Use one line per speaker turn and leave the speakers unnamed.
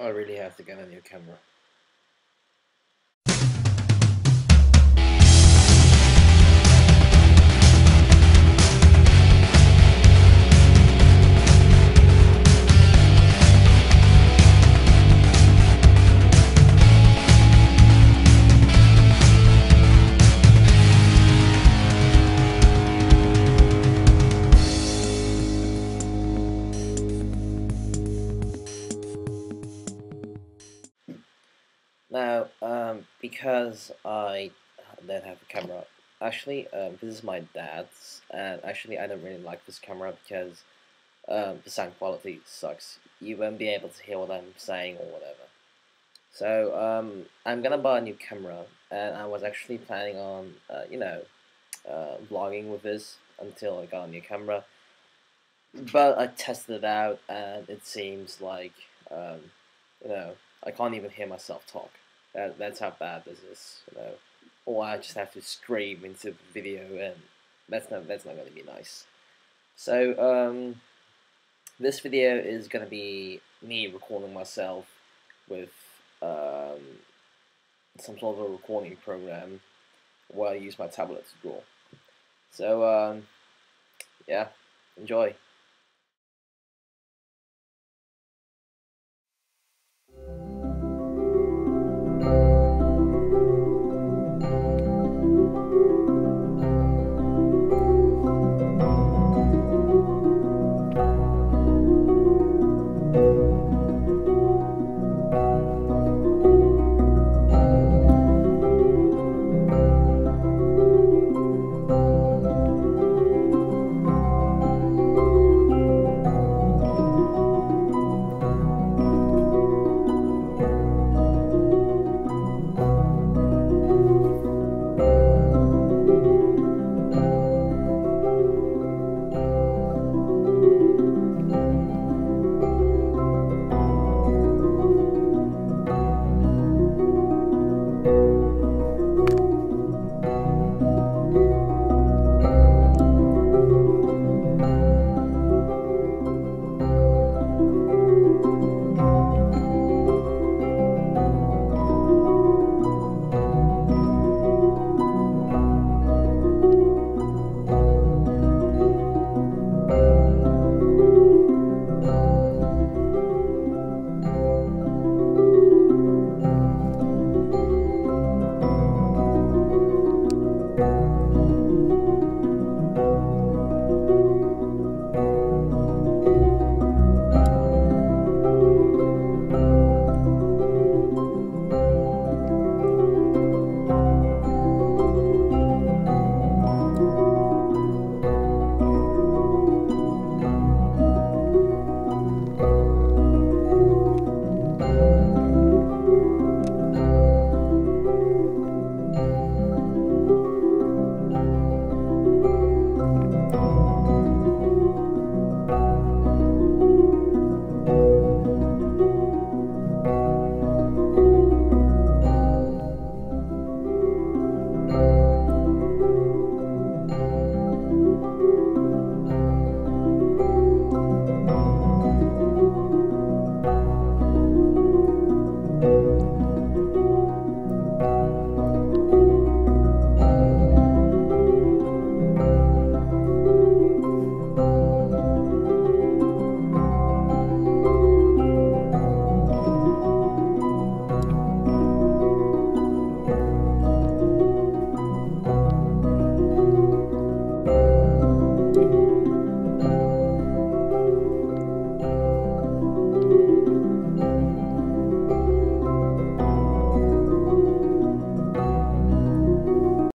I really have to get a new camera. Now, um, because I don't have a camera, actually, um, this is my dad's, and actually, I don't really like this camera because um, the sound quality sucks. You won't be able to hear what I'm saying or whatever. So, um, I'm gonna buy a new camera, and I was actually planning on, uh, you know, uh, vlogging with this until I got a new camera. But I tested it out, and it seems like, um, you know, I can't even hear myself talk. That, that's how bad this is, you know. Or I just have to scream into the video, and that's not that's not going to be nice. So um, this video is going to be me recording myself with um, some sort of a recording program where I use my tablet to draw. So um, yeah, enjoy.